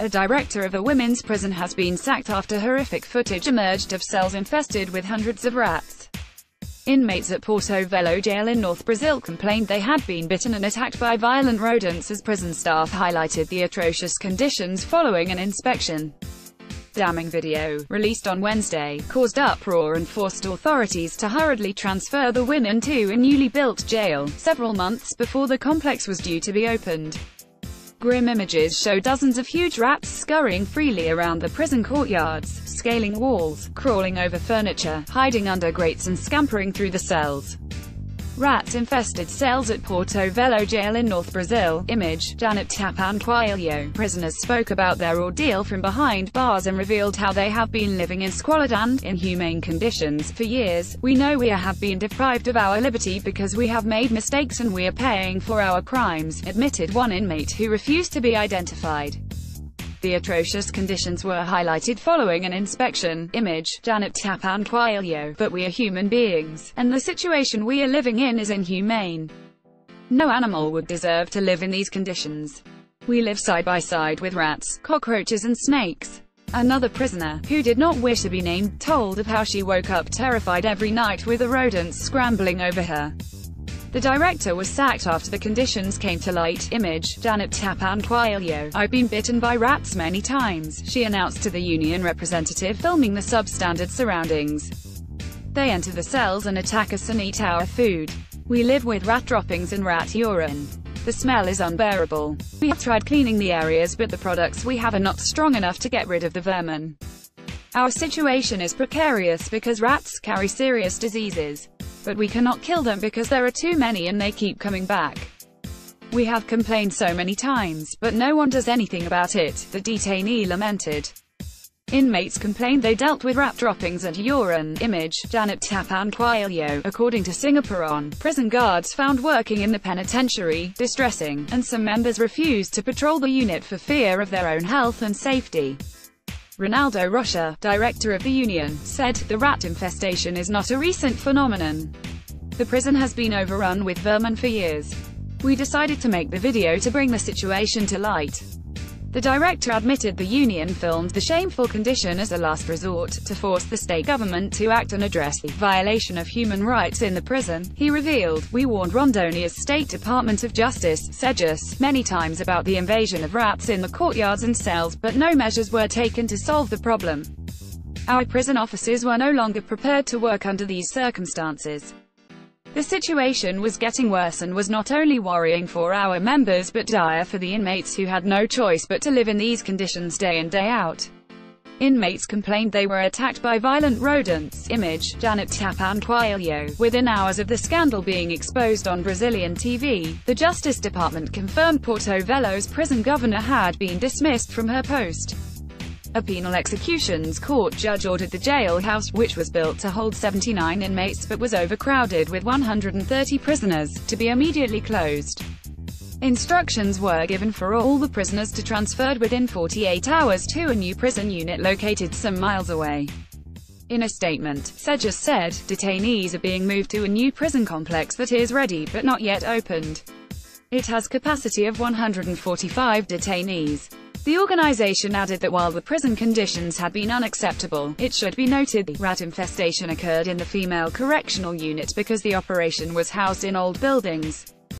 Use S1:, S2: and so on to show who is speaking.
S1: A director of a women's prison has been sacked after horrific footage emerged of cells infested with hundreds of rats. Inmates at Porto Velho jail in North Brazil complained they had been bitten and attacked by violent rodents as prison staff highlighted the atrocious conditions following an inspection. Damning video, released on Wednesday, caused uproar and forced authorities to hurriedly transfer the women to a newly built jail, several months before the complex was due to be opened. Grim images show dozens of huge rats scurrying freely around the prison courtyards, scaling walls, crawling over furniture, hiding under grates and scampering through the cells. Rat-infested cells at Porto Velho jail in North Brazil. Image, Janet Tapan Coelho. Prisoners spoke about their ordeal from behind bars and revealed how they have been living in squalid and inhumane conditions for years. We know we have been deprived of our liberty because we have made mistakes and we are paying for our crimes, admitted one inmate who refused to be identified. The atrocious conditions were highlighted following an inspection. Image, Janet Tapan. But we are human beings, and the situation we are living in is inhumane. No animal would deserve to live in these conditions. We live side by side with rats, cockroaches and snakes. Another prisoner, who did not wish to be named, told of how she woke up terrified every night with the rodents scrambling over her. The director was sacked after the conditions came to light. Image, Janet Tapan Coelho. I've been bitten by rats many times, she announced to the union representative filming the substandard surroundings. They enter the cells and attack us and eat our food. We live with rat droppings and rat urine. The smell is unbearable. We have tried cleaning the areas but the products we have are not strong enough to get rid of the vermin. Our situation is precarious because rats carry serious diseases. But we cannot kill them because there are too many and they keep coming back. We have complained so many times, but no one does anything about it, the detainee lamented. Inmates complained they dealt with rat droppings and urine. Image, Janet Tapan. According to Singeperon, prison guards found working in the penitentiary, distressing, and some members refused to patrol the unit for fear of their own health and safety. Ronaldo Rocha, director of the union, said, the rat infestation is not a recent phenomenon. The prison has been overrun with vermin for years. We decided to make the video to bring the situation to light. The director admitted the union filmed the shameful condition as a last resort, to force the state government to act and address the violation of human rights in the prison. He revealed, We warned Rondonia's State Department of Justice, SEJUS, many times about the invasion of rats in the courtyards and cells, but no measures were taken to solve the problem. Our prison officers were no longer prepared to work under these circumstances. The situation was getting worse and was not only worrying for our members but dire for the inmates who had no choice but to live in these conditions day in day out. Inmates complained they were attacked by violent rodents. Image, Janet Tapan Coelho. Within hours of the scandal being exposed on Brazilian TV, the Justice Department confirmed Porto Velho's prison governor had been dismissed from her post. A penal executions court judge ordered the jailhouse, which was built to hold 79 inmates but was overcrowded with 130 prisoners, to be immediately closed. Instructions were given for all the prisoners to be transferred within 48 hours to a new prison unit located some miles away. In a statement, SEJUS said, detainees are being moved to a new prison complex that is ready but not yet opened. It has capacity of 145 detainees. The organization added that while the prison conditions had been unacceptable, it should be noted the rat infestation occurred in the female correctional unit because the operation was housed in old buildings.